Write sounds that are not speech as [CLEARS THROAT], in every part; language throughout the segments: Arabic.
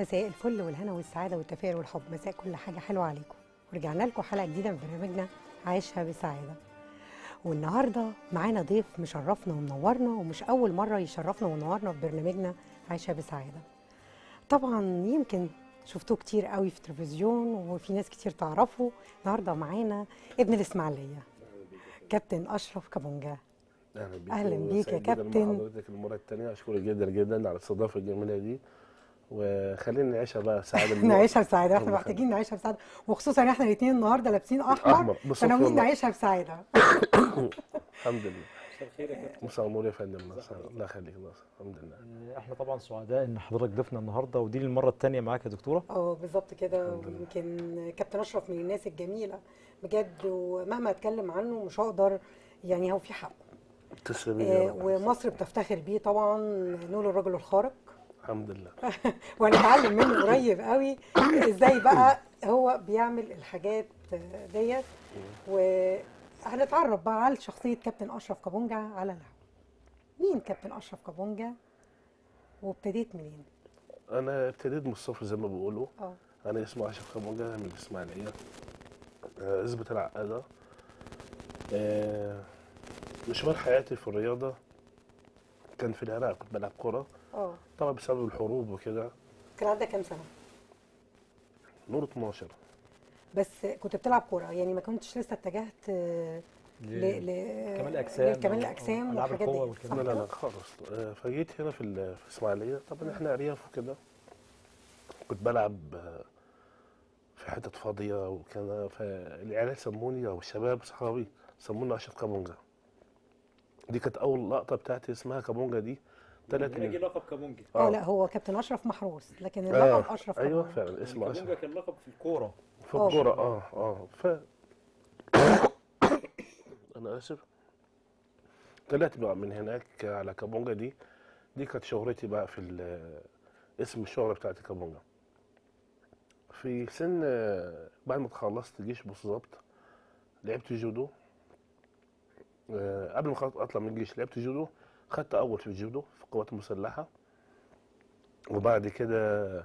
مساء الفل والهنا والسعادة والتفاؤل والحب. مساء كل حاجة حلوة عليكم. ورجعنا لكم حلقة جديدة من برنامجنا عايشها بسعادة. والنهاردة معانا ضيف مشرفنا ومنورنا ومش أول مرة يشرفنا وينورنا في برنامجنا عايشها بسعادة. طبعا يمكن شفتوه كتير قوي في التلفزيون وفي ناس كتير تعرفه. النهارده معانا ابن الإسماعيلية كابتن أشرف كابونجا. أهلا بيك أهلاً بيك يا كابتن. حضرتك المرة الثانية أشكرك جدا جدا على الاستضافة الجميلة دي. وخلينا نعيشها بقى سعادة. نعيشها بسعادة إحنا محتاجين نعيشها بسعادة وخصوصا إحنا الاثنين النهارده لابسين أحمر فناويين. نعيشها بسعادة [COUGHS] [COUGHS] الحمد لله مساء الخير يا كابتن مساء النور يا فندم. الله يخليك الحمد لله إحنا طبعا سعداء إن حضرتك ضيفنا النهارده ودي المره الثانية معاك يا دكتورة أه بالظبط كده. ويمكن كابتن أشرف من الناس الجميلة بجد ومهما أتكلم عنه مش هقدر يعني هو في حقه تسلمي آه. ومصر بتفتخر بيه طبعا نقول الرجل الخارق الحمد لله. [LAUGHS] وهنتعلم منه قريب قوي. إزاي بقى هو بيعمل الحاجات آه، ديت. وهنتعرف بقى على شخصية كابتن أشرف كابونجا على الهواء مين كابتن أشرف كابونجا؟ وابتديت منين؟ أنا ابتديت من الصفر زي ما بيقولوا. آه. أنا اسمي أشرف خبونجا من الاسماعيليه آه، عزبة العقادة. آه، مشوار حياتي في الرياضة كان في العراق كنت بلعب كوره آه طبعا بسبب الحروب وكده. كان عندك كام سنة؟ نور 12 بس كنت بتلعب كورة يعني ما كنتش لسه اتجهت ل ل كمال الأجسام أو الأجسام والحاجات دي. لا لا خالص. آه، فجيت هنا في ال- في إسماعيلية. طبعا إحنا أرياف وكده. كنت بلعب آه، في حتت فاضية وكذا. فالعيال سموني أو الشباب اصحابي سموني اشرف كابونجا. دي كانت أول لقطة بتاعتي اسمها كابونجا دي. جه من لقب كابونجي آه. لا هو كابتن أشرف محروس لكن اللقب آه أشرف أيوه كابونجا. فعلا اسمه كابونجي أشرف. كان لقب في الكورة. في آه. الكوره آه آه. ف أنا آسف. طلعت بقى من هناك على كابونجا دي دي كانت شهرتي بقى في اسم الشهرة بتاعتي كابونجا. في سن آه، بعد ما خلصت جيش بالظبط لعبت جودو. آه، قبل ما أطلع من الجيش لعبت جودو. خدت أول في الجودو في القوات المسلحة. وبعد كده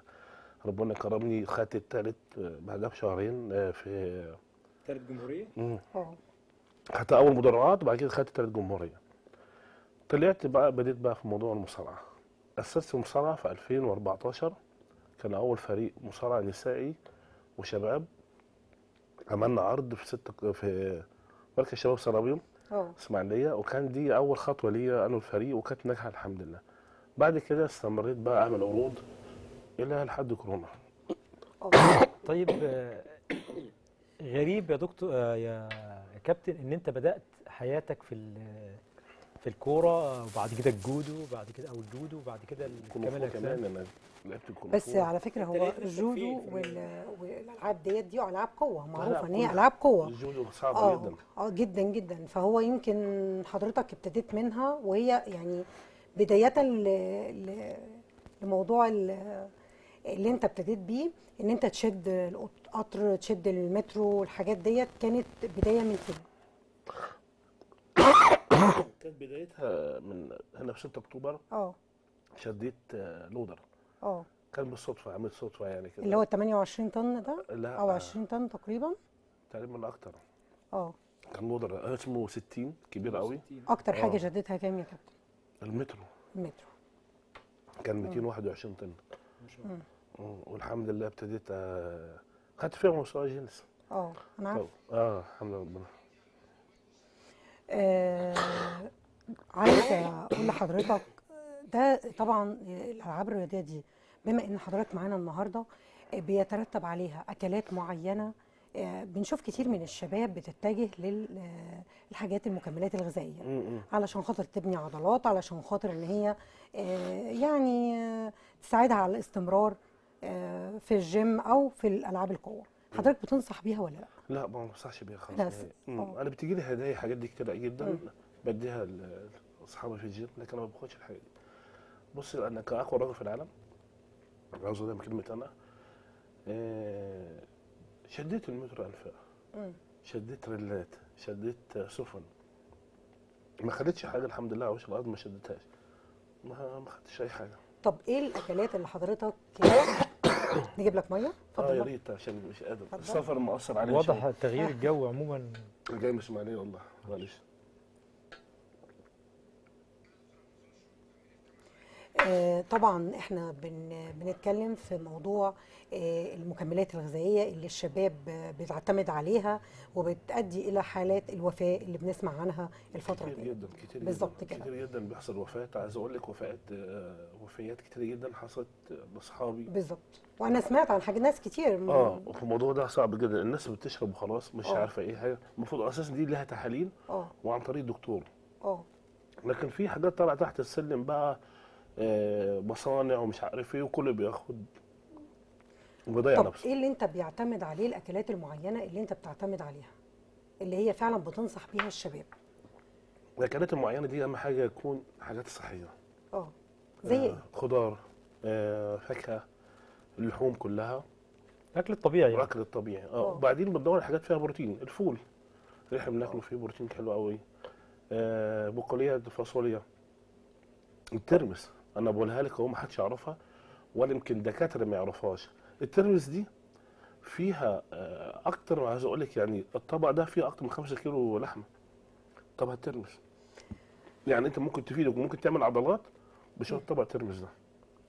ربنا كرمني خدت التالت آه، بعدها بشهرين آه، في ثالث جمهورية؟ مم. آه. خدت أول مدرعات وبعد كده خدت تالت جمهورية. طلعت بقى بديت بقى في موضوع المصارعة. أسست المصارعه في 2014 كان أول فريق مصارعة نسائي وشباب. عملنا عرض في ست في مركز شباب سرابيوم إسماعيلية وكان دي أول خطوة ليا أنا والفريق وكانت ناجحة الحمد لله. بعد كده استمريت بقى أعمل عروض إلى لحد كورونا. آه [COUGHS] طيب آه، غريب يا دكتور آه، يا كابتن إن أنت بدأت حياتك في الكورة وبعد كده الجودو وبعد كده أو الجودو وبعد كده كمال كمان الاجسام أنا لعبت الكونغ بس. على فكرة هو الجودو والألعاب ديت دي ألعاب قوة معروفة إن هي ألعاب قوة. الجودو صعب آه جدا. آه جدا جدا. فهو يمكن حضرتك ابتديت منها وهي يعني بداية. لموضوع ال- اللي أنت ابتديت بيه إن أنت تشد القطر تشد المترو الحاجات ديت كانت بداية من كده. [COUGHS] كانت بدايتها من هنا في 6 أكتوبر. آه شديت آه، لودر. آه كان بالصدفة عملت صدفة يعني كده. اللي هو 28 طن ده؟ لا أو آه، 20 طن تقريبا؟ تقريبا أكتر. آه كان لودر اسمه 60 كبير قوي. أكتر حاجة آه. شدتها كام يا كابتن؟ المترو. المترو. كان 221 طن. ما شاء الله والحمد لله ابتديت آه، خدت فيها مستوى جنس آه أنا عارف. آه الحمد لله آه عايزه أقول لحضرتك ده طبعا الألعاب الرياضية دي بما إن حضرتك معانا النهارده آه، بيترتب عليها أكلات معينة آه، بنشوف كتير من الشباب بتتجه للحاجات المكملات الغذائية علشان خاطر تبني عضلات علشان خاطر إن هي آه، يعني آه، تساعدها على الاستمرار آه، في الجيم أو في الألعاب القوة. حضرتك بتنصح بيها ولا لأ؟ لا ما بنصحش بيها خالص آه. أنا بتجي لي هدايا حاجات دي كتير جدا. بديها لأصحابي في الجيم لكن أنا ما باخدش الحاجة دي. بص أنا كأقوى راجل في العالم عاوز أقول كلمه أنا آه، شديت المترو انفاق. شديت ريلات شديت سفن. ما خدتش حاجة الحمد لله عوش الأرض ما شدتهاش. ما ما خدتش أي حاجة. طب إيه الأكلات اللي حضرتك [CLEARS THROAT] نجيب لك مية آه يا. ريت عشان مش قادر. السفر مأثر عليا واضح تغيير الجو عموما. جاي من اسماعيليه والله معلش طبعا إحنا بن بنتكلم في موضوع آه، المكملات الغذائية اللي الشباب آه، بتعتمد عليها وبتؤدي إلى حالات الوفاة اللي بنسمع عنها الفترة كتير دي. جدا كتير بالظبط كده. كتير جدا بيحصل وفاات عايز أقول لك وفاات آه، وفيات كتير جدا حصلت لأصحابي. بالظبط. وأنا سمعت عن حاجات ناس كتير آه وفي الموضوع ده صعب جدا. الناس بتشرب وخلاص مش آه. عارفة إيه حاجة. المفروض أساسا دي لها تحاليل آه. وعن طريق دكتور. آه. لكن في حاجات طالعة تحت السلم بقى آه، مصانع ومش عارف إيه وكله بياخد وبيضيع طب نفسه. إيه اللي انت بيعتمد عليه الأكلات المعينة اللي انت بتعتمد عليها؟ اللي هي فعلا بتنصح بيها الشباب. الأكلات المعينة دي أهم حاجة يكون حاجات صحية. آه زي آه، إيه خضار آه، فاكهة اللحوم كلها. الأكل الطبيعي يعني. والاكل الطبيعي آه. آه. وبعدين بتدور على حاجات فيها بروتين الفول. اللي إحنا بناكله فيه بروتين حلو قوي آه بقوليه فاصوليا. الترمس. أنا بقولها لك اهو ما حدش يعرفها ولا يمكن دكاترة ما يعرفهاش. الترمس دي فيها آه أكتر عايز أقول لك يعني الطبق ده فيه أكتر من 5 كيلو لحمة. طبق الترمس. يعني أنت ممكن تفيدك وممكن تعمل عضلات بشويه طبق الترمس ده.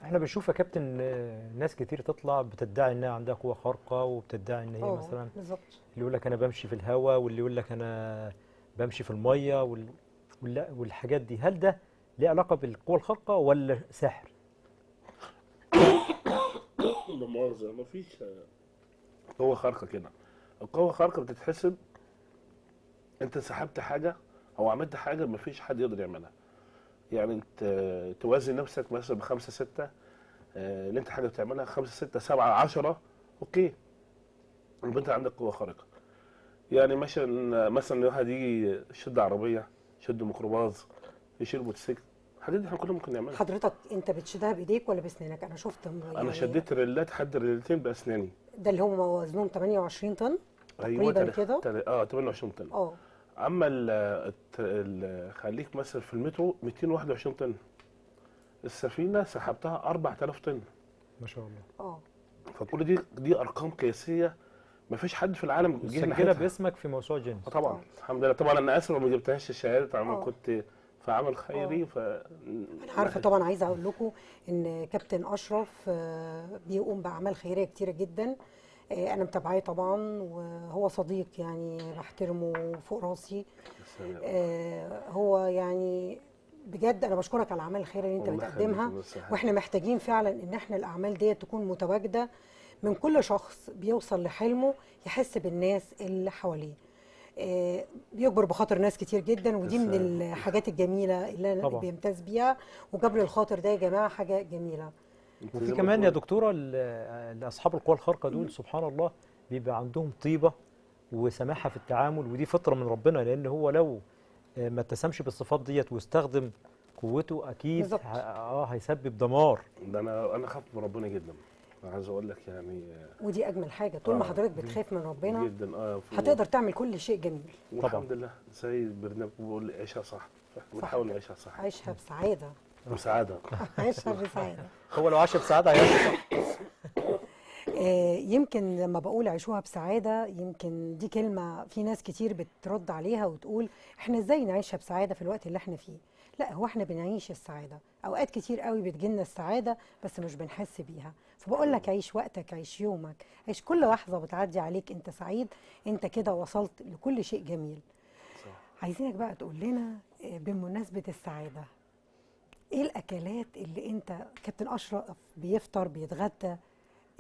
إحنا بنشوف يا كابتن آه، ناس كتير تطلع بتدعي إنها عندها قوة خارقة وبتدعي إن هي مثلا بالظبط. اللي يقول لك أنا بمشي في الهواء واللي يقول لك أنا بمشي في المية وال... وال... والحاجات دي. هل ده ليه علاقة بالقوة الخارقة ولا سحر؟ لا مؤاخذة مفيش. قوة خارقة كده. القوة الخارقة بتتحسب انت سحبت حاجة أو عملت حاجة مفيش حد يقدر يعملها. يعني انت توازن نفسك مثلا بخمسة ستة آه، اللي انت حاجة بتعملها خمسة ستة سبعة عشرة أوكي. يبقى انت عندك قوة خارقة. يعني مثلا مثلا واحد يجي يشد عربية يشد ميكروباص يشيل موتوسيكل دي إحنا كلنا ممكن نعملها. حضرتك انت بتشدها بايديك ولا باسنانك؟ أنا شفت أنا يعني شديت ريلات حد ريلتين باسناني. ده اللي هم وزنهم 28 طن أيوه تقريبا كده؟ آه 28 طن. آه. أما ال خليك مثلا في المترو 221 طن. السفينة سحبتها 4000 طن. ما شاء الله. آه. فكل دي دي أرقام قياسية. ما فيش حد في العالم جه ناحيتها. باسمك في موسوعة جينيس آه طبعا. آه. الحمد لله. طبعا أنا آسف ما جبتهاش الشهادة. عم آه. كنت في عمل خيري ف أنا عارفة طبعا عايزة أقول لكم إن كابتن أشرف آه، بيقوم بأعمال خيرية كتيرة جدا. آه، أنا متابعاه طبعا وهو صديق يعني بحترمه فوق راسي. آه، هو يعني بجد أنا بشكرك على الأعمال الخيرية اللي أنت بتقدمها. وإحنا محتاجين فعلا إن إحنا الأعمال ديت تكون متواجدة من كل شخص بيوصل لحلمه يحس بالناس اللي حواليه. آه، بيجبر بخاطر ناس كتير جدا ودي من تسلم. الحاجات الجميلة اللي أنا طبعا. بيمتاز بيها. وجبر الخاطر ده يا جماعة حاجة جميلة. وفي كمان يا دكتورة ال- لاصحاب القوى الخارقة دول سبحان الله بيبقى عندهم طيبة وسماحة في التعامل ودي فطرة من ربنا لأن هو لو آه، ما اتسمش بالصفات ديت واستخدم قوته أكيد آه هيسبب دمار. ده أنا أنا خاف من ربنا جدا. عايز أقول لك يعني ودي أجمل حاجة طول ما آه، حضرتك بتخاف من ربنا جدا آه هتقدر تعمل كل شيء جميل والحمد لله زي البرنامج بيقول عيشها صح بنحاول نعيشها صح. عيشها بسعادة. مساعده [LAUGHS] عيشها بسعادة. هو لو عاش بسعادة هيعيش [LAUGHS] آه، يمكن لما بقول عيشوها بسعادة يمكن دي كلمة في ناس كتير بترد عليها وتقول إحنا إزاي نعيشها بسعادة في الوقت اللي إحنا فيه؟ لا هو إحنا بنعيش السعادة. أوقات كتير قوي بتجيلنا السعادة بس مش بنحس بيها. فبقول لك عيش وقتك عيش يومك عيش كل لحظة بتعدي عليك أنت سعيد أنت كده وصلت لكل شيء جميل. صح. عايزينك بقى تقول لنا آه، بمناسبة السعادة إيه الأكلات اللي أنت كابتن أشرف بيفطر بيتغدى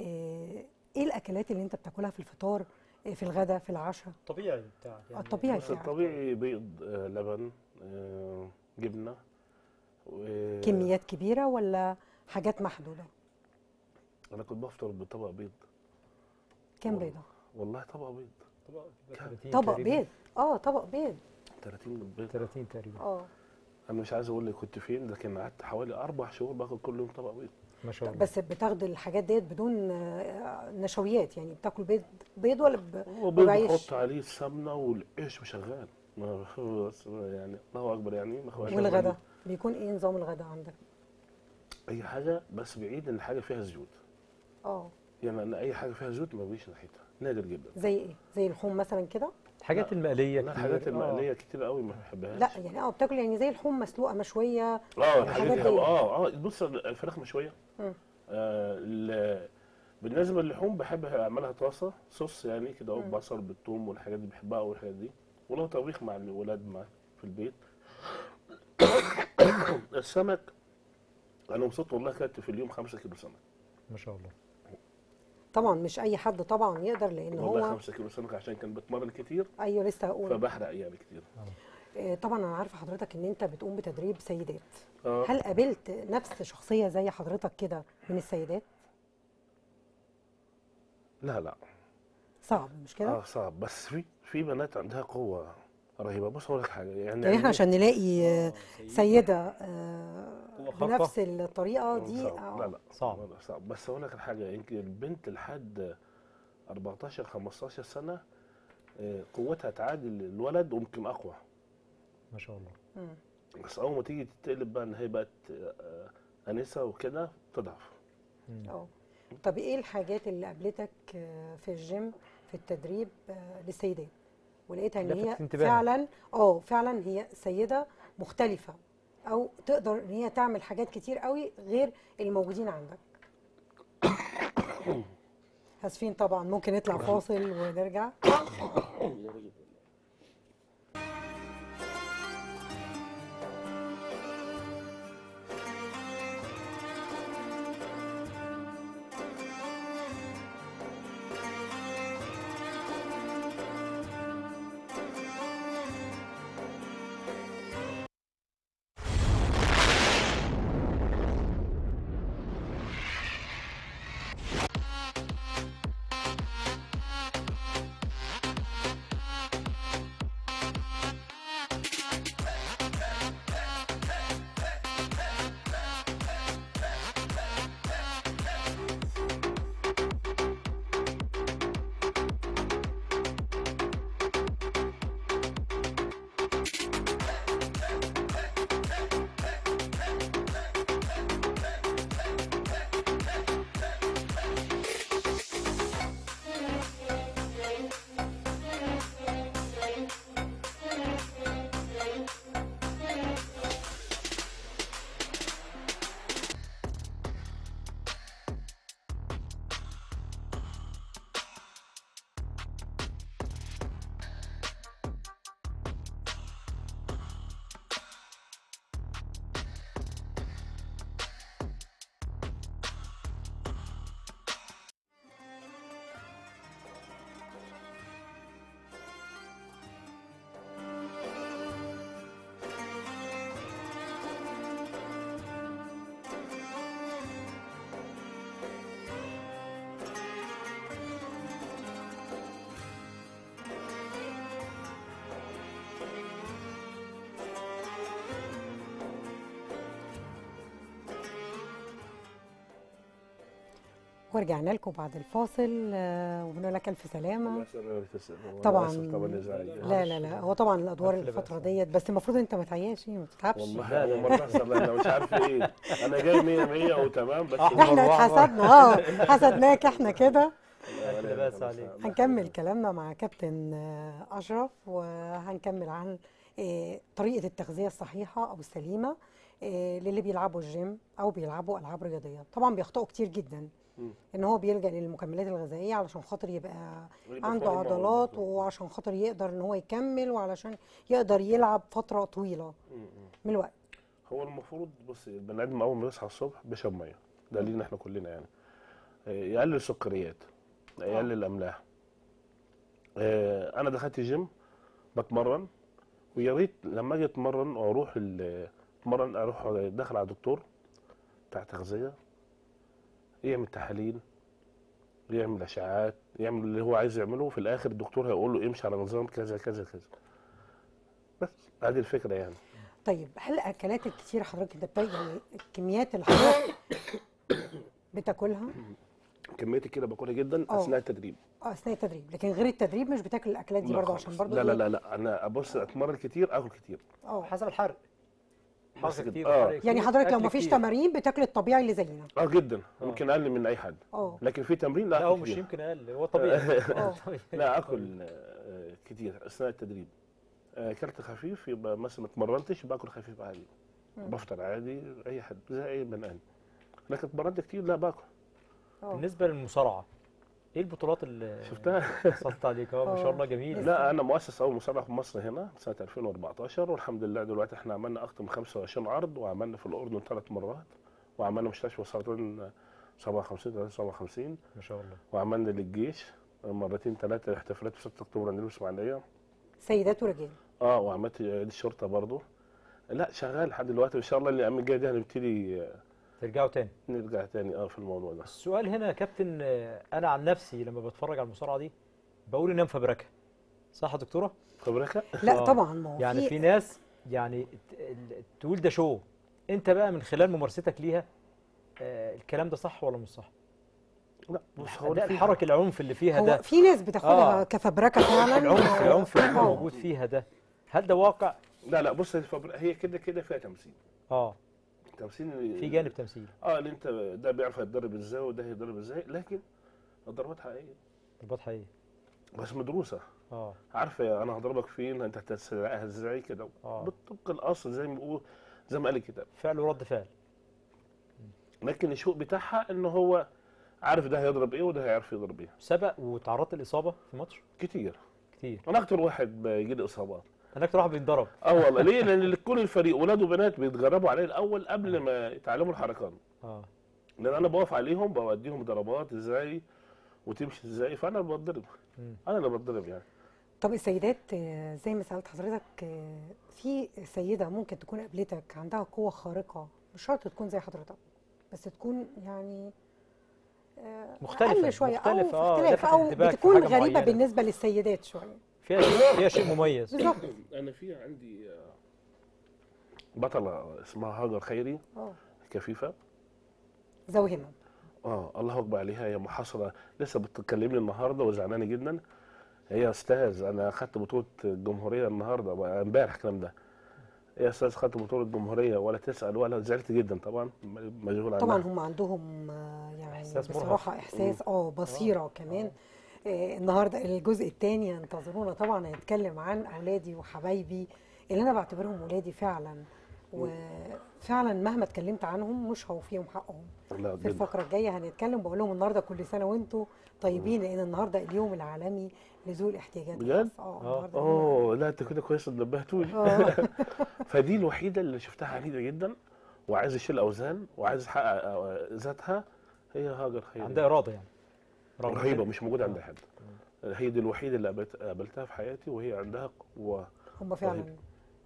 آه، إيه الأكلات اللي أنت بتاكلها في الفطار آه، في الغداء في العشاء؟ طبيعي بتاعك آه، الطبيعي بتاعك. الطبيعي بيض لبن جبنة و- كميات كبيرة ولا حاجات محدودة؟ أنا كنت بفطر بطبق بيض. كام والله. بيضة؟ والله طبق بيض. طبق بيض. آه طبق بيض. 30 بيض. 30 تقريبا. آه. أنا مش عايز أقول لك كنت فين لكن قعدت حوالي أربع شهور باكل كل يوم طبق بيض. ما شاء الله. بس بتاخد الحاجات ديت بدون آه، نشويات يعني بتاكل بيض بيض ولا بيض بعيش. بحط عليه السمنة والعيش وشغال بس يعني الله أكبر يعني ما هوش والغدا؟ بيكون إيه نظام الغدا عندك؟ أي حاجة بس بعيد إن الحاجة فيها زيوت. آه. يعني أنا أي حاجة فيها زيوت ما بيجيش ناحيتها. نادر جدا. زي إيه؟ زي اللحوم مثلا كده؟ الحاجات. المقلية لا كتير. الحاجات آه. المقلية كتير قوي ما بحبهاش. لا يعني آه بتاكل يعني زي اللحوم مسلوقة مشوية آه الحاجات دي. آه آه بص الفراخ مشوية. آه ال- بالنسبة للحوم بحب أعملها طاسة صوص يعني كده. بصل بالثوم والحاجات دي بحبها قوي الحاجات دي. ولو طبيخ مع الولاد مع في البيت. [COUGHS] السمك أنا مبسوط والله كلت في اليوم 5 كيلو سمك. ما شاء الله. طبعا مش أي حد طبعا يقدر لأن والله هو 5 كيلو سمك عشان كان بتمرن كتير. أيوه لسه هقول. فبحرق يعني كتير. آه، طبعا أنا عارفة حضرتك إن أنت بتقوم بتدريب سيدات. آه. هل قابلت نفس شخصية زي حضرتك كده من السيدات؟ لا لا. صعب مش كده؟ آه صعب. بس في في بنات عندها قوة رهيبة بص أقول لك حاجة يعني يعني إحنا عشان نلاقي آه، سيدة آه،. بنفس الطريقة دي صعب. آه، لا لا صعب. لا، صعب بس أقول لك الحاجة يمكن البنت لحد 14 15 سنة قوتها تعادل الولد ويمكن أقوى ما شاء الله مم. بس أول ما تيجي تتقلب بقى إن هي بقت آنسة وكده تضعف. آه طب إيه الحاجات اللي قابلتك في الجيم في التدريب آه، للسيدات. ولقيتها إن هي لفتت انتباهك. فعلا آه فعلا هي سيدة مختلفة أو تقدر إن هي تعمل حاجات كتير قوي غير الموجودين عندك. [COUGHS] آسفين طبعا ممكن نطلع فاصل ونرجع. [COUGHS] [COUGHS] ورجعنا لكم بعد الفاصل آه، وبنقول لك ألف سلامة طبعا. لا لا لا هو طبعا الأدوار. الفترة ديت بس المفروض أنت ما تعياش ما تتعبش والله. اول مرة أنا مش عارف إيه أنا جاي 100 100 وتمام بس. إحنا. اتحسدنا آه حسدناك إحنا كده. هنكمل كلامنا مع كابتن آه، أشرف وهنكمل عن آه، طريقة التغذية الصحيحة أو السليمة للي بيلعبوا الجيم أو بيلعبوا ألعاب رياضية طبعا بيخطئوا كتير جدا. إن هو بيلجأ للمكملات الغذائية علشان خاطر يبقى عنده عضلات. وعشان خاطر يقدر إن هو يكمل وعلشان يقدر يلعب فترة طويلة. من الوقت. هو المفروض بص البني آدم أول ما يصحى الصبح بيشرب مية. ده لينا إحنا كلنا يعني. آه، يقلل السكريات يقلل الأملاح. آه، أنا دخلت الجيم بتمرن ويا ريت لما أجي أتمرن أو أروح ال- أتمرن أروح داخل على دكتور بتاع تغذية يعمل تحاليل يعمل أشعاعات يعمل اللي هو عايز يعمله في الآخر الدكتور هيقول له امشي على نظام كذا كذا كذا. بس هذه الفكرة يعني. طيب هل الاكلات الكتير حضرتك بتا- يعني الكميات اللي حضرتك بتاكلها كميتي كده باكلها جدا آه. أثناء التدريب. آه أثناء التدريب. لكن غير التدريب مش بتاكل الأكلات دي برضه. عشان برضه لا لا إيه؟ لا لا. أنا أبص أتمرن كتير آكل كتير. آه. حسب الحرق. كده. كتير آه. يعني حضرتك لو ما فيش. تمارين بتاكل الطبيعي اللي زينا آه جدا آه. يمكن أقل من أي حد آه لكن في تمرين لا لا هو مش كتير. يمكن أقل هو طبيعي [LAUGHS] [LAUGHS] آه طبيعي. لا آكل آه، كتير أثناء التدريب آه، أكلت خفيف يبقى مثلا ما اتمرنتش باكل خفيف عادي. بفطر عادي أي حد زي أي بني آدم لكن اتمرنت كتير لا باكل آه بالنسبة للمصارعة إيه البطولات اللي شفتها؟ حصلت عليك؟ آه ما شاء آه. الله جميل. لا أنا مؤسس أول مصارعه في مصر هنا سنة 2014 والحمد لله دلوقتي إحنا عملنا أكتر من 25 عرض وعملنا في الأردن ثلاث مرات وعملنا مستشفى سرطان 57 57 ما شاء الله. وعملنا للجيش مرتين ثلاثة احتفالات في 6 أكتوبر عندنا في اسماعيليه سيدات ورجال. آه وعملت عيد الشرطة برضه. لا شغال لحد دلوقتي وإن شاء الله الأيام الجاية دي هنبتدي آه، ترجعوا تاني. نرجع تاني آه في الموضوع ده. السؤال هنا يا كابتن آه، أنا عن نفسي لما بتفرج على المصارعة دي بقول انها مفبركة. صح يا دكتورة؟ خبرك [LAUGHS] لا آه. طبعا. ما هو يعني في ناس يعني تقول ده شو. أنت بقى من خلال ممارستك ليها آه، الكلام ده صح ولا مش صح؟ لا بص هو الحركه العنف اللي فيها هو ده. في ناس بتاخدها آه. كفبركة فعلا؟ العنف العنف اللي آه. موجود فيها ده. هل ده واقع؟ لا لا بص هي كده كده فيها تمثيل. آه. تمثيل. في جانب تمثيل. آه اللي انت ده بيعرف يتدرب إزاي وده هيتدرب إزاي لكن الضربات حقيقية. ضربات حقيقية. بس مدروسة. آه. عارفه أنا هضربك فين؟ أنت هتسرقها إزاي كده؟ آه. بالطبق الأصل زي ما بيقول زي ما قال الكتاب. فعل ورد فعل. لكن الشوق بتاعها إن هو عارف ده هيضرب إيه وده هيعرف يضرب إيه. سبق وتعرضت لإصابة في ماتش؟ كتير. كتير. أنا أكتر واحد بيجي لي إصابات. أنا أكتر واحد بيتضرب. آه والله. ليه؟ لأن كل الفريق ولاد وبنات بيتدربوا عليه الأول قبل ما يتعلموا الحركات آه. لأن أنا بقف عليهم بوديهم ضربات إزاي وتمشي إزاي فأنا اللي بتضرب. أنا اللي بتضرب يعني. طب السيدات آه، زي ما سألت حضرتك آه، في سيدة ممكن تكون قابلتك عندها قوة خارقة مش شرط تكون زي حضرتك بس تكون يعني آه، مختلفة، أقل شوية مختلفة، أو آه، أو انتباهك في بتكون غريبة معينة. بالنسبة للسيدات شوية. فيها شيء فيها شيء مميز. بالظبط. أنا في عندي آه، بطلة اسمها هاجر خيري آه. كفيفة. ذوي همم. آه الله أكبر عليها هي محاصرة. لسه بتكلمني النهارده وزعلانة جدا. هي أستاذ أنا خدت بطولة الجمهورية النهارده امبارح الكلام ده. يا أستاذ خدت بطولة الجمهورية ولا تسأل ولا زعلت جدا طبعا مشغول عنها. طبعا هم عندهم آه، يعني إحساس. بصراحة إحساس آه بصيرة كمان. آه، النهارده الجزء الثاني انتظرونا طبعا هنتكلم عن أولادي وحبايبي اللي أنا بعتبرهم ولادي فعلا. وفعلا مهما اتكلمت عنهم مش هوفيهم حقهم. لا في الفقرة الجاية هنتكلم بقول لهم النهارده كل سنة وأنتم طيبين لأن النهارده اليوم العالمي لذوي الاحتياجات. بجد؟ آه أوه لا أنت كده كويس نبهتوني آه. [LAUGHS] فدي الوحيدة اللي شفتها عنيدة جدا وعايز تشيل أوزان وعايز تحقق آه، ذاتها هي هاجر خيري. عندها إرادة يعني. رهيبة. مش موجودة عند حد هي دي الوحيدة اللي قابلت- قابلتها في حياتي وهي عندها قوة هم فعلا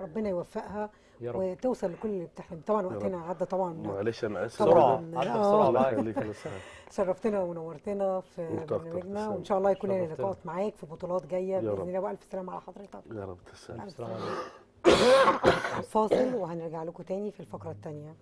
ربنا يوفقها يا رب وتوصل لكل اللي بتحلم طبعا. وقتنا عدى طبعا معلش أنا آسف بسرعة طبعاً. عدى آه. بسرعة يا أستاذ. [LAUGHS] شرفتنا ونورتنا في. برنامجنا. وإن شاء الله يكون لنا. لقاءات معاك في بطولات جاية بإذن. الله وألف سلامة على حضرتك يا رب تسلم فاصل وهنرجع لكم تاني في الفقرة الثانية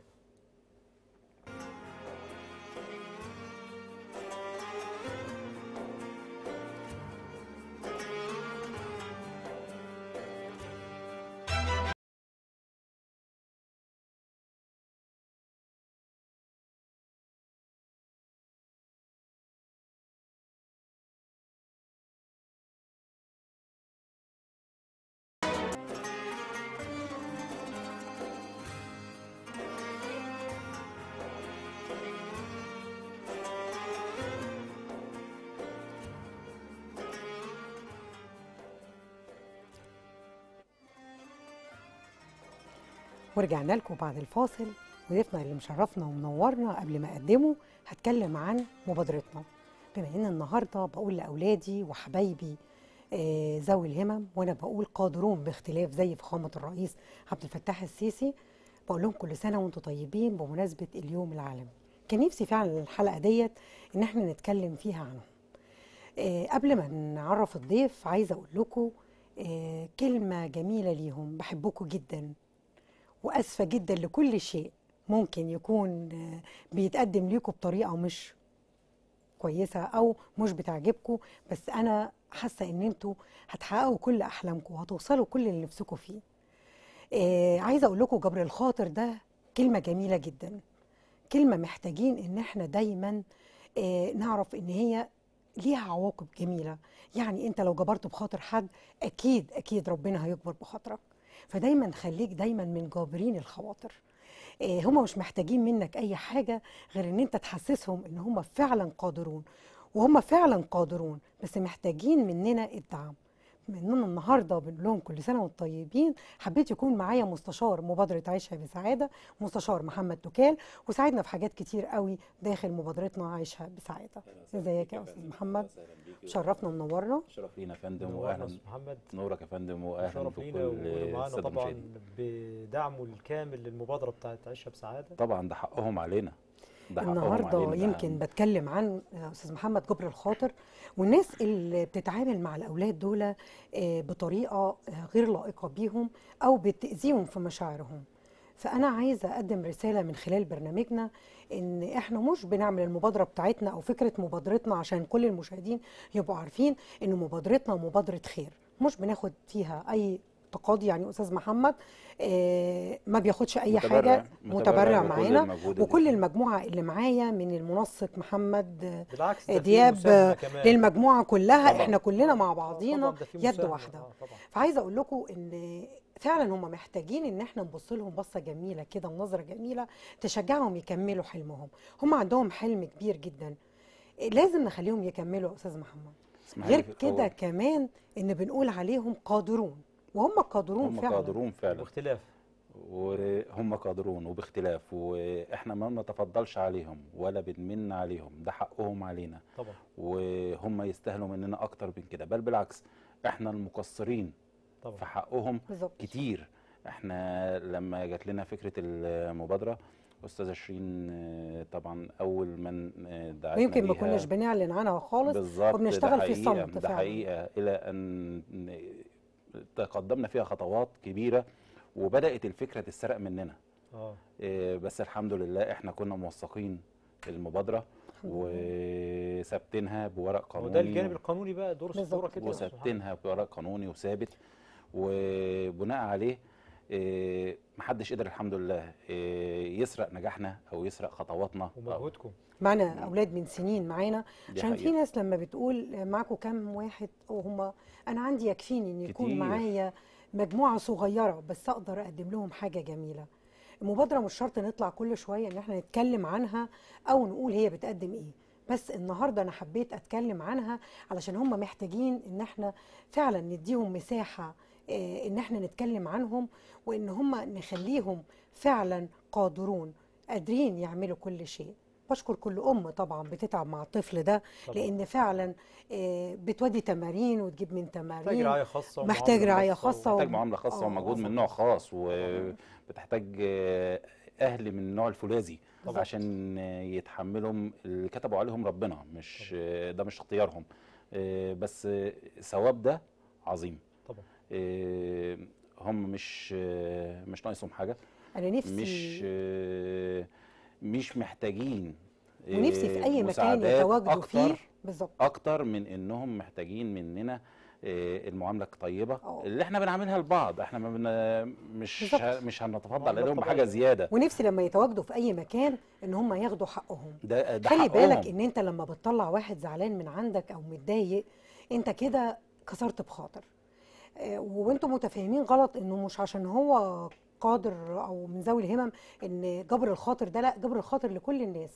ورجعنا لكم بعد الفاصل وضيفنا اللي مشرفنا ومنورنا قبل ما أقدمه هتكلم عن مبادرتنا. بما إن النهارده بقول لأولادي وحبايبي آه، ذوي الهمم وأنا بقول قادرون باختلاف زي فخامة الرئيس عبد الفتاح السيسي بقول لهم كل سنة وأنتم طيبين بمناسبة اليوم العالمي. كان نفسي فعلا الحلقة ديت إن إحنا نتكلم فيها عنهم. آه، قبل ما نعرف الضيف عايزه أقول لكم آه، كلمة جميلة ليهم بحبكم جدا. وأسفة جدا لكل شيء ممكن يكون آه، بيتقدم ليكم بطريقة مش كويسة أو مش بتعجبكم بس أنا حاسة إن أنتوا هتحققوا كل احلامكم وهتوصلوا كل اللي نفسكم فيه. آه عايزة أقول لكم جبر الخاطر ده كلمة جميلة جدا. كلمة محتاجين إن إحنا دايما آه نعرف إن هي ليها عواقب جميلة. يعني أنت لو جبرت بخاطر حد أكيد أكيد ربنا هيجبر بخاطرك. فدايما خليك دايما من جابرين الخواطر. آه هم مش محتاجين منك أي حاجة غير إن أنت تحسسهم إن هم فعلا قادرون. وهم فعلا قادرون بس محتاجين مننا الدعم. مننا النهارده بنقول لهم كل سنة وأنتم طيبين. حبيت يكون معايا مستشار مبادرة عيشها بسعادة مستشار محمد توكال وساعدنا في حاجات كتير قوي داخل مبادرتنا عيشها بسعادة. ازيك يا أستاذ محمد؟ شرفنا ومنورنا شرف لينا يا فندم نورنا واهلا. محمد. نورك يا فندم واهلا بكل طبعا بدعمه الكامل للمبادرة بتاعت عيشها بسعادة. طبعا ده حقهم علينا. النهارده. يمكن بتكلم عن أستاذ محمد جبر الخاطر والناس اللي بتتعامل مع الأولاد دول آه، بطريقة آه، غير لائقة بيهم أو بتأذيهم في مشاعرهم فأنا عايزة أقدم رسالة من خلال برنامجنا إن إحنا مش بنعمل المبادرة بتاعتنا أو فكرة مبادرتنا عشان كل المشاهدين يبقوا عارفين إن مبادرتنا مبادرة خير مش بناخد فيها أي تقاضي يعني أستاذ محمد آه، ما بياخدش أي متبرع- حاجة متبرع متبرع معانا وكل. المجموعة اللي معايا من المنسق محمد آه، دياب. للمجموعة كلها طبعاً. إحنا كلنا مع بعضينا يد. واحدة آه، فعايزه أقول لكم إن فعلا هم محتاجين إن إحنا نبص لهم بصة جميلة كده ونظره جميلة تشجعهم يكملوا حلمهم هم عندهم حلم كبير جدا لازم نخليهم يكملوا يا أستاذ محمد غير كده. كمان إن بنقول عليهم قادرون وهم قادرون هم فعلا. قادرون فعلا. باختلاف وهم قادرون وباختلاف. وإحنا ما بنتفضلش عليهم ولا بنمن عليهم. ده حقهم علينا. طبعا. وهم يستاهلوا مننا أكتر من كده. بل بالعكس إحنا المقصرين في طبعا حقهم بالظبط. كتير. إحنا لما جات لنا فكرة المبادرة أستاذة شيرين طبعا أول من دعتنا ويمكن ما كناش بنعلن عنها خالص وبنشتغل في صمت ده. حقيقة. إلى أن تقدمنا فيها خطوات كبيرة وبدأت الفكرة تتسرق مننا. آه. آه، بس الحمد لله إحنا كنا موثقين المبادرة وثابتينها بورق قانوني. وده الجانب القانوني بقى دور. دورك كده. وثابتينها بورق قانوني وثابت. وبناء عليه آه، محدش قدر الحمد لله آه، يسرق نجاحنا أو يسرق خطواتنا ومجهودكم. معنا أولاد من سنين معانا عشان في. ناس لما بتقول معاكم كام واحد وهم أنا عندي يكفيني إن يكون. معايا مجموعة صغيرة بس أقدر أقدم لهم حاجة جميلة المبادره مش شرط نطلع كل شوية إن إحنا نتكلم عنها أو نقول هي بتقدم إيه بس النهارده أنا حبيت أتكلم عنها علشان هم محتاجين إن إحنا فعلا نديهم مساحة آه، إن إحنا نتكلم عنهم وإن هم نخليهم فعلا قادرون قادرين يعملوا كل شيء بشكر كل أم طبعا بتتعب مع الطفل ده طبعاً. لأن فعلا آه، بتودي تمارين وتجيب من محتاج تمارين رعاية خاصة محتاج و- خاصة محتاج معاملة خاصة آه، ومجهود آه. من نوع خاص وبتحتاج آه، أهل من النوع الفولاذي طبعاً. عشان آه، يتحملوا اللي كتبوا عليهم ربنا مش آه، ده مش اختيارهم. آه، بس آه، الثواب ده عظيم. طبعا. آه، هم مش آه، مش ناقصهم حاجة. أنا نفسي مش آه، مش محتاجين آه، ونفسي في أي مكان يتواجدوا أكتر فيه بالظبط أكتر من إنهم محتاجين مننا آه، المعاملة الطيبة أه. اللي إحنا بنعملها لبعض إحنا ما بن... مش بالظبط. ه... مش هنتفضل عليهم بحاجة. زيادة ونفسي لما يتواجدوا في أي مكان إن هم ياخدوا حقهم ده ده خلي حقهم. بالك إن أنت لما بتطلع واحد زعلان من عندك أو متضايق أنت كده كسرت بخاطر آه، وأنتم متفاهمين غلط إنه مش عشان هو قادر أو من ذوي الهمم إن جبر الخاطر ده لا جبر الخاطر لكل الناس.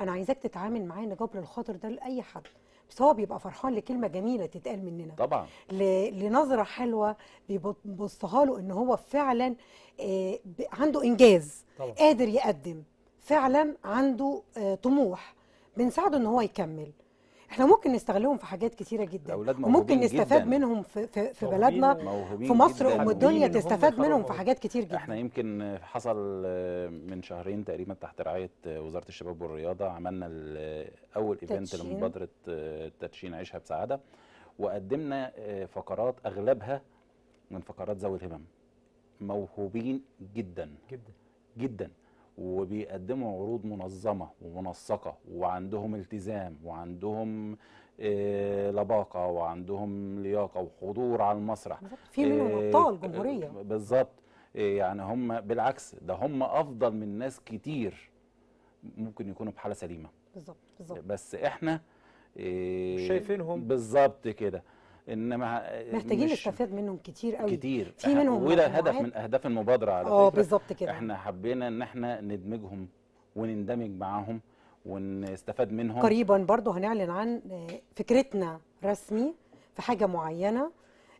أنا عايزاك تتعامل معاه إن جبر الخاطر ده لأي حد بس هو بيبقى فرحان لكلمة جميلة تتقال مننا. طبعا. ل- لنظرة حلوة بيبصها له إن هو فعلا آه، عنده إنجاز طبعا. قادر يقدم فعلا عنده آه، طموح بنساعده إن هو يكمل. إحنا ممكن نستغلهم في حاجات كتيرة جدا وممكن نستفاد جداً. منهم في, في, في بلدنا في مصر جداً. أم حابين الدنيا إن هم تستفاد منهم في. حاجات كتير جدا إحنا يمكن حصل آه، من شهرين تقريبا تحت رعاية آه، وزارة الشباب والرياضة عملنا ال- أول ايفنت تدشين. لمبادره آه، تدشين عيشها بسعادة وقدمنا آه، فقرات أغلبها من فقرات ذوي الهمم موهوبين جدا جدا جدا وبيقدموا عروض منظمة ومنسقة وعندهم التزام وعندهم آه، لباقة وعندهم لياقة وحضور على المسرح. بالظبط. في منهم آه، أبطال جمهورية. بالظبط. إيه يعني هم بالعكس ده هم أفضل من ناس كتير ممكن يكونوا بحالة سليمة. بالظبط بالظبط. بس إحنا إيه مش شايفينهم. بالظبط كده. إنما محتاجين نستفاد منهم كتير قوي. كتير. في منهم وده هدف من أهداف المبادرة على آه فكرة. بالظبط كده. إحنا حبينا إن إحنا ندمجهم ونندمج معاهم ونستفاد منهم. قريبا برضو هنعلن عن آه، فكرتنا رسمي في حاجة معينة.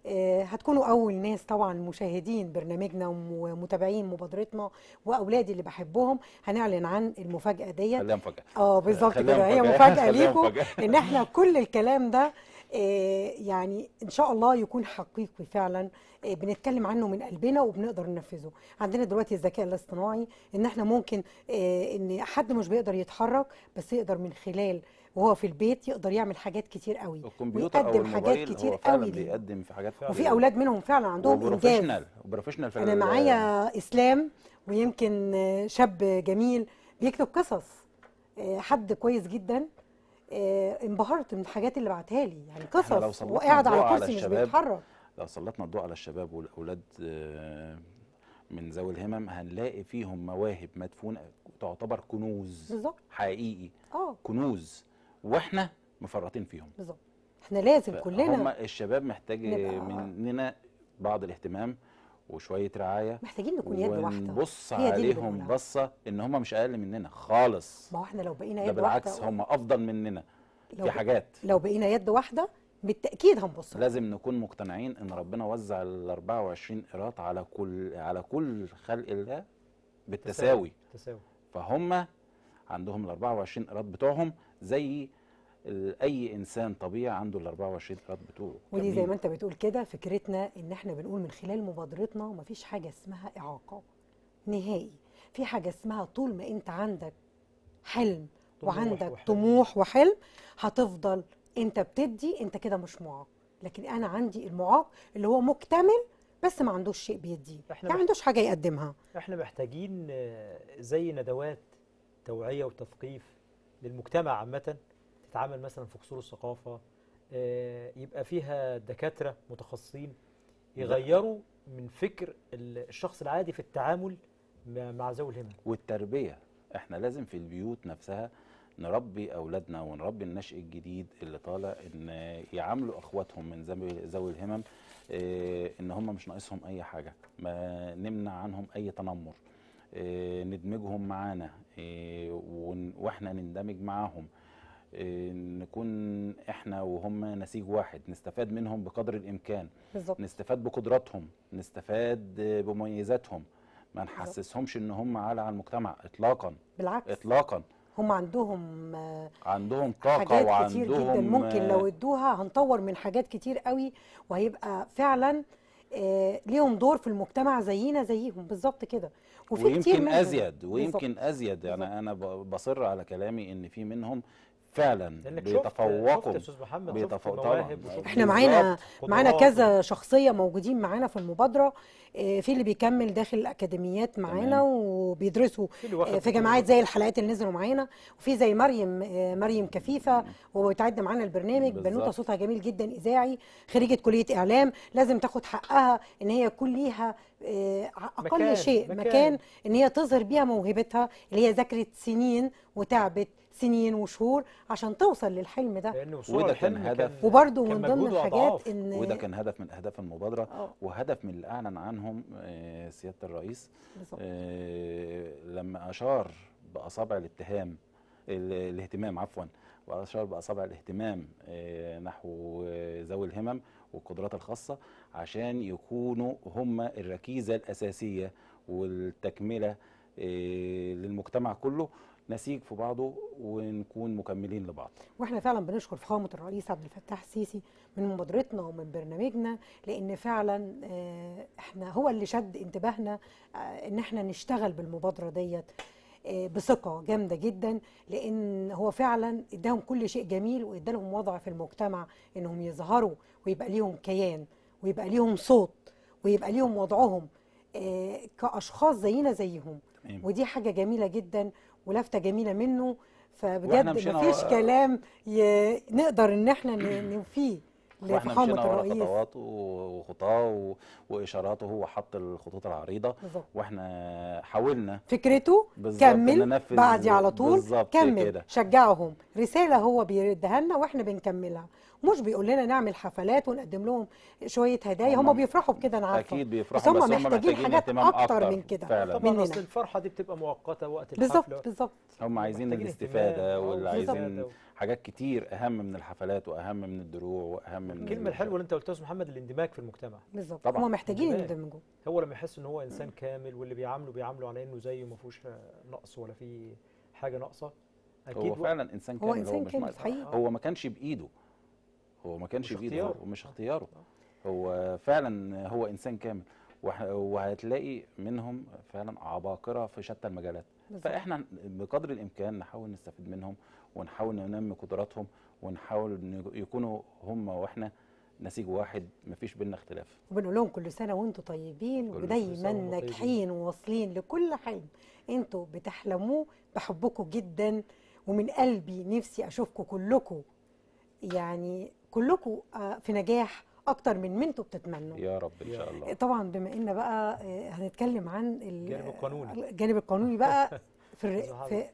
آه، هتكونوا أول ناس طبعا مشاهدين برنامجنا ومتابعين مبادرتنا وأولادي اللي بحبهم. هنعلن عن المفاجأة ديت. خليها مفاجأة. آه بالظبط كده. هي [LAUGHS] خليها ليكم. إن إحنا كل الكلام ده آه، يعني إن شاء الله يكون حقيقي فعلا. آه، بنتكلم عنه من قلبنا وبنقدر ننفذه. عندنا دلوقتي الذكاء الاصطناعي إن إحنا ممكن آه، إن حد مش بيقدر يتحرك بس يقدر من خلال وهو في البيت يقدر يعمل حاجات كتير قوي. الكمبيوتر ويقدم حاجات الموبايل كتير هو فعلا قوي. بيقدم في حاجات وفي أولاد منهم فعلا عندهم إنجاز. وبروفيشنال في أنا معايا إسلام ويمكن آه، شاب جميل بيكتب قصص. آه، حد كويس جدا. آه، انبهرت من الحاجات اللي بعتها لي يعني قصص وقاعد على كرسي مش بيتحرك. لو سلطنا الضوء على الشباب والاولاد آه، من ذوي الهمم هنلاقي فيهم مواهب مدفونة تعتبر كنوز بالظبط. حقيقي. آه. كنوز. وإحنا مفرطين فيهم. بالظبط. إحنا لازم كلنا الشباب محتاج مننا بعض الاهتمام. وشوية رعاية محتاجين نكون يد واحدة. اللي عليهم. بصة إن هم مش أقل مننا خالص. ما هو إحنا لو بقينا ده يد بالعكس واحدة هم أفضل مننا. لو في حاجات. لو بقينا يد واحدة بالتأكيد هنبص. لازم نكون مقتنعين إن ربنا وزع ال 24 قيراط على كل على كل خلق الله بالتساوي. تساوي فهم عندهم ال 24 قيراط بتوعهم زي أي إنسان طبيعي عنده ال 24 قيراط بتوعه ودي زي. ما أنت بتقول كده فكرتنا إن إحنا بنقول من خلال مبادرتنا مفيش حاجة اسمها إعاقة. نهائي. في حاجة اسمها طول ما أنت عندك حلم وعندك وحلم. طموح وحلم هتفضل أنت بتدي أنت كده مش معاق. لكن أنا عندي المعاق اللي هو مكتمل بس ما عندوش شيء بيديه. إحنا ما عندوش حاجة يقدمها. إحنا محتاجين زي ندوات توعية وتثقيف للمجتمع عامة. تتعامل مثلا في قصور الثقافة آه، يبقى فيها دكاترة متخصصين يغيروا من فكر ال- الشخص العادي في التعامل مع- ذوي الهمم. والتربية. إحنا لازم في البيوت نفسها نربي أولادنا ونربي النشء الجديد اللي طالع إن يعاملوا أخواتهم من ذوي الهمم آه إن هم مش ناقصهم أي حاجة ما نمنع عنهم أي تنمر آه ندمجهم معانا وإحنا نندمج معاهم. آه نكون إحنا وهم نسيج واحد نستفاد منهم بقدر الإمكان. بالظبط. نستفاد بقدراتهم نستفاد بمميزاتهم. ما نحسسهمش إن هم عالة على المجتمع اطلاقا. بالعكس. اطلاقا. هم عندهم آه، عندهم طاقة حاجات كتير جدا. وعندهم ممكن لو ادوها هنطور من حاجات كتير قوي وهيبقى فعلا آه ليهم دور في المجتمع زينا زيهم. بالظبط كده. وفي كتير ويمكن منهم. أزيد ويمكن أزيد. بالظبط. يعني أنا ب- بصر على كلامي إن في منهم فعلا بيتفوقوا يا أستاذ محمد شفت بيتفوق- مواهب طبعاً. وشفت إحنا معانا معانا. كذا شخصية موجودين معانا في المبادرة آه، في اللي بيكمل داخل الأكاديميات معانا. وبيدرسوا في آه، في جامعات زي الحلقات اللي نزلوا معانا وفي زي مريم آه، مريم كفيفة وبتعد معانا البرنامج. بنوتة صوتها جميل جدا إذاعي خريجة كلية إعلام لازم تاخد حقها إن هي يكون ليها أقل مكان- شيء مكان. مكان إن هي تظهر بيها موهبتها اللي هي ذاكرت سنين وتعبت سنين وشهور عشان توصل للحلم ده وده كان هدف. وبرده من ضمن الحاجات. إن وده كان هدف من اهداف المبادرة آه. وهدف من اللي اعلن عنهم آه، سيادة الرئيس بالظبط. آه، لما أشار بأصابع الاتهام ال- الاهتمام عفوا وأشار بأصابع الاهتمام آه، نحو ذوي الهمم والقدرات الخاصة عشان يكونوا هم الركيزة الأساسية والتكملة للمجتمع كله نسيج في بعضه ونكون مكملين لبعض. وإحنا فعلا بنشكر فخامة الرئيس عبد الفتاح السيسي من مبادرتنا ومن برنامجنا لأن فعلا آه، إحنا هو اللي شد انتباهنا آه، إن إحنا نشتغل بالمبادرة ديت آه، بثقة جامدة جدا لأن هو فعلا إداهم كل شيء جميل وإدالهم وضع في المجتمع إنهم يظهروا ويبقى ليهم كيان ويبقى ليهم صوت ويبقى ليهم وضعهم كأشخاص زينا زيهم. ودي حاجة جميلة جدا. ولفتة جميلة منه. فبجد مفيش كلام ي... نقدر إن إحنا نوفيه وإحنا لفخامه الرئيس. خطواته وخطاه و- وإشاراته هو حط الخطوط العريضة. بالظبط. وإحنا حاولنا. فكرته كمل بعدي على طول. كمل. كده. شجعهم. رسالة هو بيديها لنا وإحنا بنكملها. مش بيقول لنا نعمل حفلات ونقدم لهم شوية هدايا هم هم بيفرحوا بكده أنا عارفة أكيد بس بيفرحوا هم بس هم محتاجين حاجات اهتمام أكتر من كده مننا. أصل الفرحة دي بتبقى مؤقتة وقت بالظبط الحفلة بالظبط هم عايزين الاستفادة اهتمام، واللي آه، عايزين. حاجات كتير أهم من الحفلات وأهم من الدروع وأهم من الكلمة الحلوة اللي أنت قلتها يا محمد الاندماج في المجتمع بالظبط. هم محتاجين. يندمجوا هو لما يحس إن هو إنسان كامل واللي بيعامله بيعامله على إنه زيه ما فيهوش نقص ولا فيه حاجة ناقصة أكيد هو فعلا إنسان هو كامل هو إنسان مش كامل حقيقي. هو ما كانش بإيده هو ما كانش مش بايده هو اختياره. مش اختياره هو فعلا هو إنسان كامل وح- وهتلاقي منهم فعلا عباقرة في شتى المجالات بالظبط. فإحنا بقدر الإمكان نحاول نستفيد منهم ونحاول ننمي قدراتهم ونحاول يكونوا هم وإحنا نسيج واحد مفيش بينا اختلاف وبنقول لهم كل سنة وأنتم طيبين ودايما. ناجحين وواصلين لكل حلم إنتوا بتحلموه بحبكم جدا ومن قلبي نفسي أشوفكم كلكم يعني كلكم آه، في نجاح أكتر من ما أنتوا بتتمنوا. يا رب إن شاء الله. طبعا بما إن بقى آه، هنتكلم عن ال- الجانب القانوني. الجانب القانوني بقى [LAUGHS] في في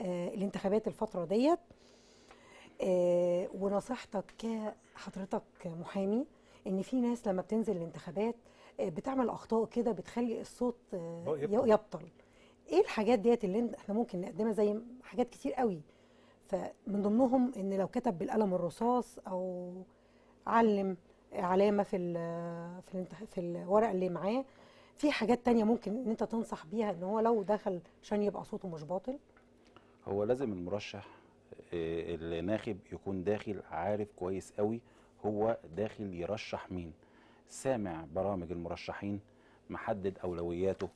آه، الانتخابات الفترة ديت. آه، ونصيحتك كحضرتك محامي إن في ناس لما بتنزل الانتخابات آه، بتعمل أخطاء كده بتخلي الصوت آه، يبطل. إيه الحاجات ديت اللي إحنا ممكن نقدمها؟ زي حاجات كتير قوي. فمن ضمنهم إن لو كتب بالقلم الرصاص أو علم علامة في في في الورق اللي معاه في حاجات تانية ممكن إن أنت تنصح بيها إن هو لو دخل عشان يبقى صوته مش باطل؟ هو لازم المرشح آه، الناخب يكون داخل عارف كويس قوي هو داخل يرشح مين. سامع برامج المرشحين محدد أولوياته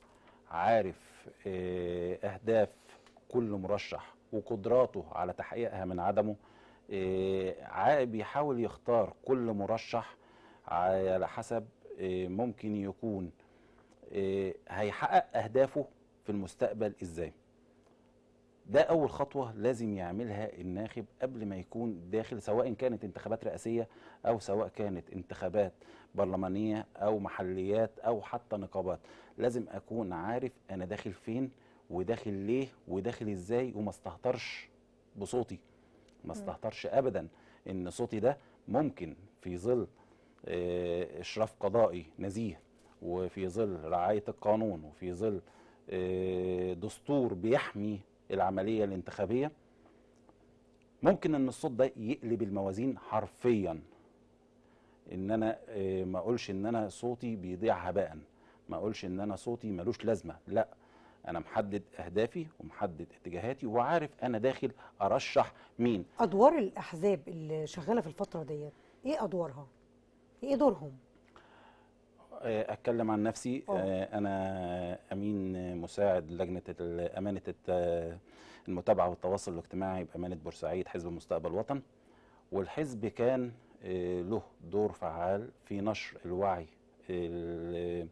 عارف آه، أهداف كل مرشح وقدراته على تحقيقها من عدمه آه، بيحاول يختار كل مرشح على حسب آه، ممكن يكون آه، هيحقق أهدافه في المستقبل إزاي. ده أول خطوة لازم يعملها الناخب قبل ما يكون داخل سواء كانت انتخابات رئاسية أو سواء كانت انتخابات برلمانية أو محليات أو حتى نقابات. لازم أكون عارف أنا داخل فين وداخل ليه وداخل إزاي وما استهترش بصوتي. ما استهترش أبدا إن صوتي ده ممكن في ظل آه، إشراف قضائي نزيه وفي ظل رعاية القانون وفي ظل آه، دستور بيحمي العملية الانتخابية ممكن ان الصوت ده يقلب الموازين حرفيا. ان أنا آه، ما اقولش ان أنا صوتي بيضيع هباء ما اقولش ان أنا صوتي ملوش لازمة لا. أنا محدد أهدافي ومحدد اتجاهاتي وعارف أنا داخل أرشح مين. أدوار الأحزاب اللي شغالة في الفترة ديت إيه أدوارها؟ إيه دورهم؟ آه، أتكلم عن نفسي. أوه. آه، أنا أمين مساعد لجنة أمانة المتابعة والتواصل الاجتماعي بأمانة بورسعيد حزب مستقبل وطن. والحزب كان آه، له دور فعال في نشر الوعي ال-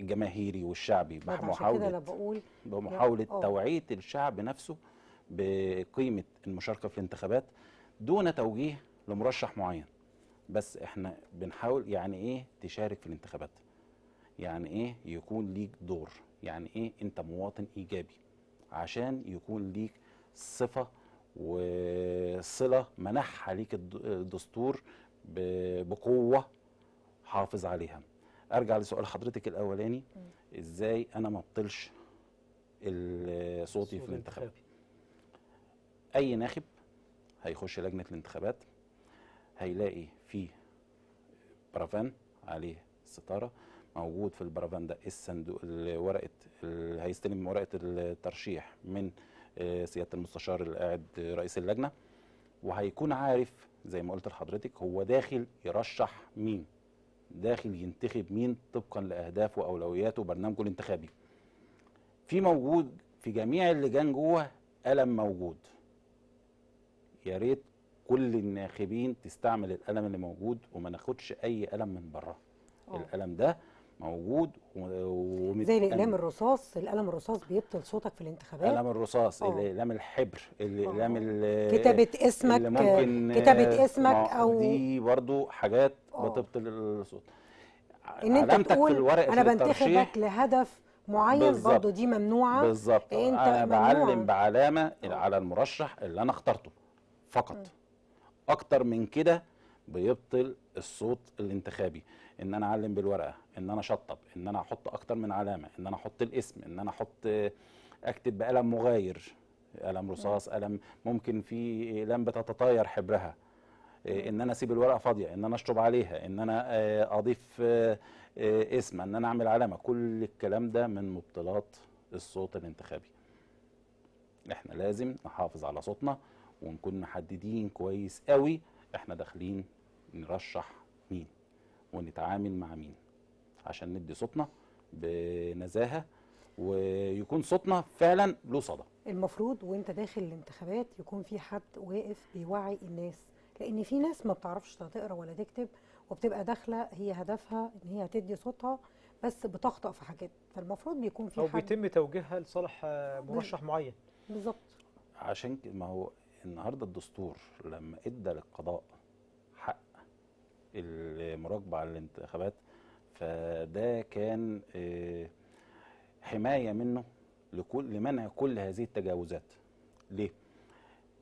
الجماهيري والشعبي بمحاولة بقول بمحاولة آه. توعية الشعب نفسه بقيمة المشاركة في الانتخابات دون توجيه لمرشح معين. بس إحنا بنحاول يعني إيه تشارك في الانتخابات؟ يعني إيه يكون ليك دور؟ يعني إيه أنت مواطن إيجابي؟ عشان يكون ليك صفة وصلة منحها ليك الد- الدستور بقوة حافظ عليها. أرجع لسؤال حضرتك الأولاني. إزاي أنا ما أبطلش صوتي في الانتخابات. أي ناخب هيخش لجنة الانتخابات هيلاقي فيه برافان عليه ستارة موجود في البرافان ده الصندوق ال- ورقة هيستلم ورقة الترشيح من آه، سيادة المستشار اللي قاعد رئيس اللجنة وهيكون عارف زي ما قلت لحضرتك هو داخل يرشح مين. داخل ينتخب مين طبقا لأهدافه واولوياته وبرنامجه الانتخابي في موجود في جميع اللجان جوه قلم موجود يا ريت كل الناخبين تستعمل القلم اللي موجود وما ناخدش أي قلم من بره آه. القلم ده موجود و- زي الإقلام. الرصاص القلم الرصاص بيبطل صوتك في الانتخابات قلم الرصاص آه. الإقلام الحبر الاقلام آه. ال- كتابة اسمك اللي ممكن كتابة آه، اسمك أو دي برضو حاجات. بتبطل الصوت. إن أنت تقول أنا بنتخبك لهدف معين. برضو دي ممنوعة. بالظبط. أنت أنا ممنوع. بعلم بعلامة آه. على المرشح اللي أنا اخترته فقط. أكتر من كده بيبطل الصوت الانتخابي. إن أنا أعلم بالورقة إن أنا أشطب إن أنا أحط أكتر من علامة إن أنا أحط الاسم إن أنا أحط أكتب بقلم مغاير قلم رصاص قلم ممكن في اقلام بتتطاير حبرها. إن أنا أسيب الورقة فاضية إن أنا أشطب عليها إن أنا آه، أضيف آه، آه، اسم إن أنا أعمل علامة. كل الكلام ده من مبطلات الصوت الانتخابي. إحنا لازم نحافظ على صوتنا ونكون محددين كويس قوي إحنا داخلين نرشح مين ونتعامل مع مين عشان ندي صوتنا بنزاهة ويكون صوتنا فعلا له صدى. المفروض وأنت داخل الانتخابات يكون في حد واقف بيوعي الناس. لأن في ناس ما بتعرفش لا تقرأ ولا تكتب وبتبقى داخلة هي هدفها إن هي هتدي صوتها بس بتخطأ في حاجات. فالمفروض بيكون في أو حد بيتم توجيهها لصالح مرشح معين. بالظبط. عشان ك- ما هو النهارده الدستور لما إدى للقضاء حق المراقبة على الانتخابات فده كان آه، حماية منه لكل لمنع كل هذه التجاوزات. ليه؟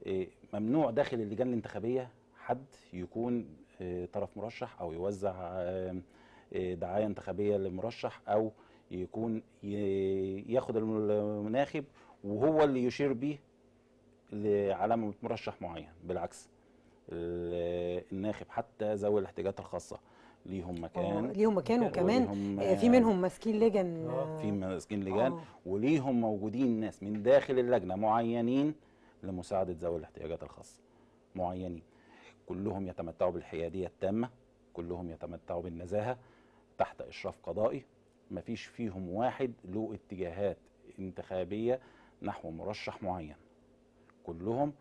آه، ممنوع داخل اللجان الانتخابية حد يكون آه، طرف مرشح أو يوزع آه، آه، دعاية انتخابية لمرشح أو يكون ياخد المناخب وهو اللي يشير بيه لعلامة مرشح معين. بالعكس ال- الناخب حتى ذوي الاحتياجات الخاصة ليهم مكان. ليهم مكان وكمان آه، في منهم ماسكين لجن. آه، في ماسكين لجان آه. وليهم موجودين ناس من داخل اللجنة معينين لمساعدة ذوي الاحتياجات الخاصة معينين. كلهم يتمتعوا بالحيادية التامة كلهم يتمتعوا بالنزاهة تحت إشراف قضائي. مفيش فيهم واحد له اتجاهات انتخابية نحو مرشح معين. كلهم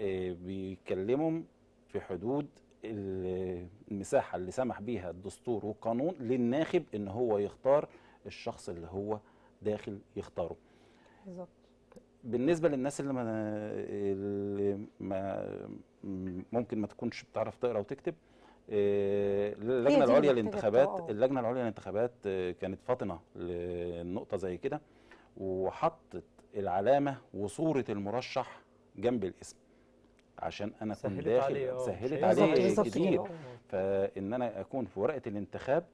آه، بيتكلموا في حدود ال- المساحة اللي سمح بيها الدستور والقانون للناخب إن هو يختار الشخص اللي هو داخل يختاره. بالظبط. بالنسبة للناس اللي ما, اللي ما ممكن ما تكونش بتعرف تقرا وتكتب. آه، اللي العليا للانتخابات تقرأ. اللجنة العليا للانتخابات آه، كانت فاطنة لنقطة زي كده وحطت العلامة وصورة المرشح جنب الاسم. عشان أنا أكون سهلت داخل عليه، آه، سهلت عليه بالظبط كتير. كده. فإن أنا أكون في ورقة الانتخاب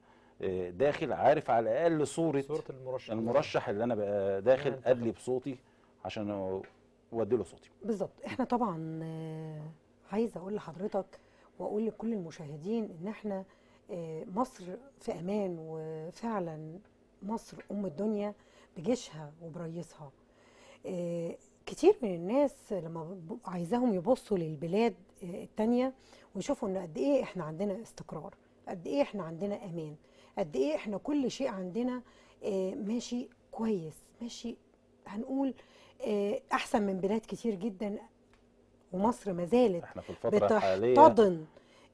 آه، داخل عارف على الأقل صورة, صورة المرشح. المرشح اللي أنا بقى داخل. ادلي بصوتي عشان أودي له صوتي. بالظبط. إحنا طبعا آه، عايزة أقول لحضرتك وأقول لكل المشاهدين إن إحنا آه، مصر في أمان وفعلا مصر أم الدنيا بجيشها وبريسها آه، كتير من الناس لما عايزاهم يبصوا للبلاد آه، التانية ويشوفوا إن قد إيه إحنا عندنا استقرار قد إيه إحنا عندنا أمان قد إيه إحنا كل شيء عندنا ماشي كويس ماشي هنقول أحسن من بلاد كتير جدا ومصر ما زالت بتحتضن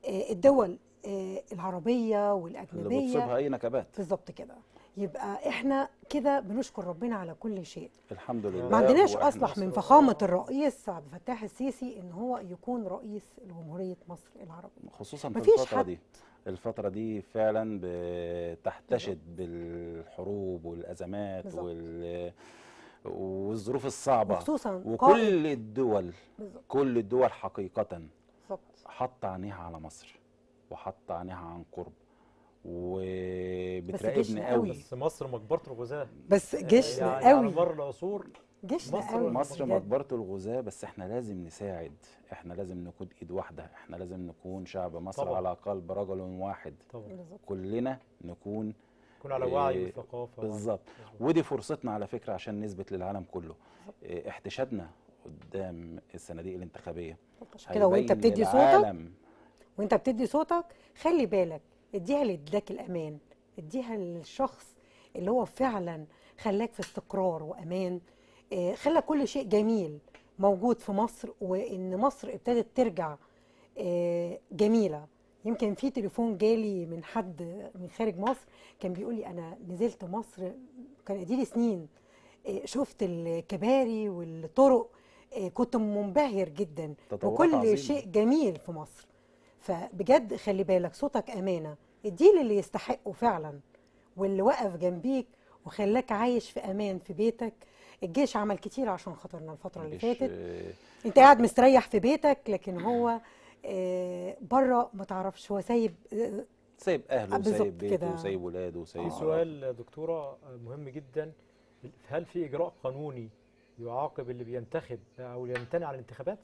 آه، الدول آه، العربية اللي والاجنبيه بتصيبها أي نكبات. بالظبط كده. يبقى إحنا كده بنشكر ربنا على كل شيء. الحمد لله. ما عندناش أصلح من فخامة الرئيس عبد الفتاح السيسي إن هو يكون رئيس لجمهورية مصر العربية. خصوصا في الفترة. دي. الفترة دي فعلا بتحتشد بالحروب والأزمات بالظبط. وال... والظروف الصعبة. وخصوصا قائد. وكل الدول بالظبط. كل الدول حقيقة بالظبط. حط عينيها على مصر وحط عينيها عن قرب وبتراقبنا قوي. بس مصر مقبرة الغزاة. بس جيشنا يعني على قوي. مر العصور جيشنا مصر- قوي. مصر بجد. مقبرة الغزاة بس إحنا لازم نساعد. إحنا لازم نكون ايد واحدة. إحنا لازم نكون شعب مصر طبعا. على قلب رجل واحد. طبعا. كلنا نكون يكون على وعي إيه، وثقافة بالظبط. ودي فرصتنا على فكرة عشان نثبت للعالم كله. إيه، احتشادنا قدام الصناديق الانتخابية عشان كده وانت بتدي صوتك؟ وانت بتدي صوتك؟ خلي بالك اديها اللي اداك الأمان. اديها للشخص اللي هو فعلا خلاك في استقرار وأمان. آه، خلى كل شيء جميل موجود في مصر وإن مصر ابتدت ترجع جميلة. يمكن في تليفون جالي من حد من خارج مصر كان بيقول لي أنا نزلت مصر كان اديلي سنين. إيه، شفت الكباري والطرق إيه، كنت منبهر جدا. وكل عظيمة. شيء جميل في مصر. فبجد خلي بالك صوتك أمانة. اديه اللي يستحقه فعلا واللي وقف جنبيك وخلاك عايش في أمان في بيتك. الجيش عمل كتير عشان خاطرنا الفترة اللي فاتت. آه، أنت قاعد مستريح في بيتك لكن هو بره ما تعرفش هو سايب آه، سايب أهله وسايب بيته كده. وسايب ولاده وسايب في سؤال دكتورة مهم جدا هل في إجراء قانوني يعاقب اللي بينتخب أو اللي يمتنع عن الانتخابات؟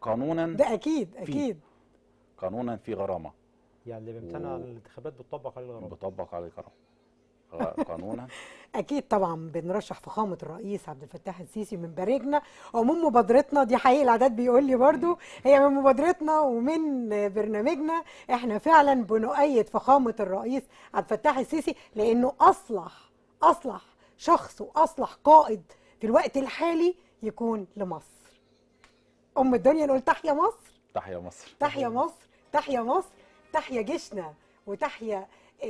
قانونا ده أكيد أكيد. قانونا في غرامة. يعني اللي بيمتنع و- عن الانتخابات بتطبق عليه الغرامة. بطبق عليه غرامه غ- قانونا؟ [LAUGHS] أكيد طبعا بنرشح فخامة الرئيس عبد الفتاح السيسي من بارجنا ومن مبادرتنا دي حقيقي العداد بيقول لي برضو هي من مبادرتنا ومن برنامجنا إحنا فعلا بنؤيد فخامة الرئيس عبد الفتاح السيسي لأنه أصلح أصلح شخص وأصلح قائد في الوقت الحالي يكون لمصر. أم الدنيا نقول تحيا مصر. تحيا مصر. تحيا مصر تحيا مصر تحيا جيشنا وتحيا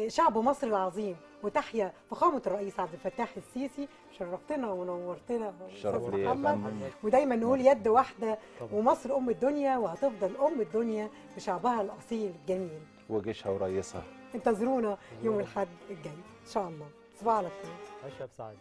شعب مصر العظيم. وتحيا فخامة الرئيس عبد الفتاح السيسي. شرفتنا ونورتنا محمد. فندم. ودايما نقول يد واحدة طبعا. ومصر أم الدنيا وهتفضل أم الدنيا بشعبها الأصيل الجميل. وجيشها ورئيسها. انتظرونا يوم الأحد الجاي. إن شاء الله. تصبحوا على خير. عيشها بسعاده